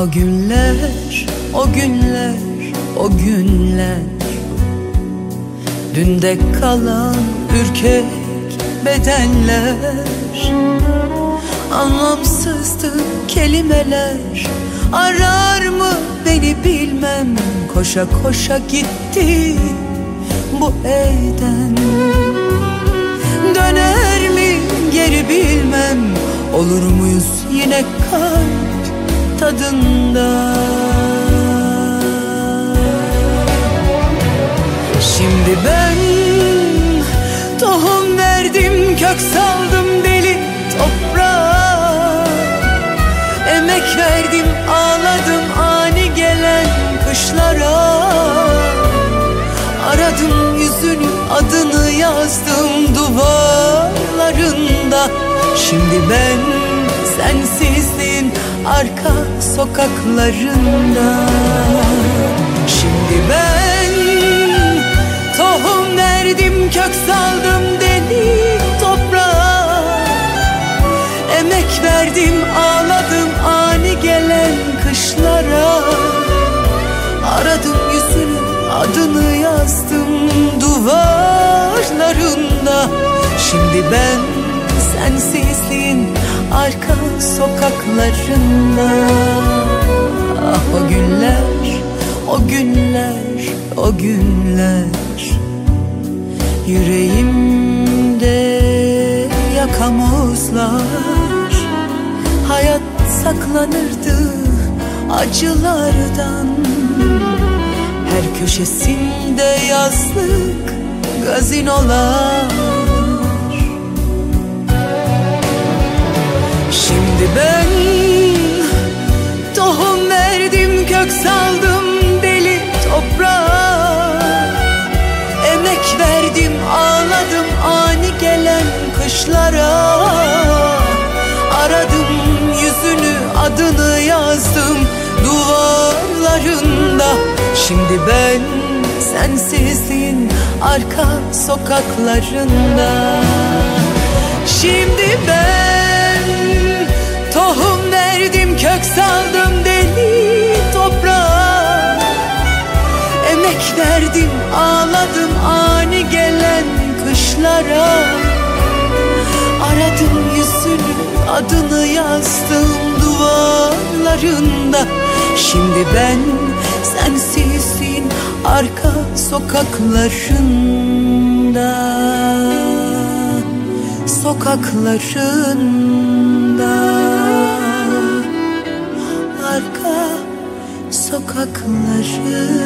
Ah o günler, o günler, o günler. Dünde kalan ürkek bedenler Anlamsızdı kelimeler. Arar mı beni bilmem. Koşa koşa gitti bu evden Döner mi geri bilmem. Olur muyuz yine kalp tadında Şimdi ben tohum verdim kök saldım deli toprağa. Emek verdim ağladım ani gelen kışlara. Aradım yüzünü adını yazdım duvarlarında. Şimdi ben sensizliğin arka sokaklarında. Şimdi ben tohum verdim kök saldım deli toprağa. Emek verdim ağladım ani gelen kışlara. Aradım yüzünü adını yazdım duvarlarında. Şimdi ben arka sokaklarında. Ah o günler, o günler, o günler. Yüreğimde yakamozlar Hayat saklanırdı acılardan. Her köşesinde yazlık gazinolar kışlara Aradım yüzünü adını yazdım duvarlarında. Şimdi ben sensizliğin arka sokaklarında. Şimdi ben tohum verdim kök saldım deli toprağa. Emek verdim ağladım ani gelen kışlara Aradım yüzünü adını yazdım duvarlarında. Şimdi ben sensizliğin arka sokaklarında. Sokaklarında. Arka sokaklarında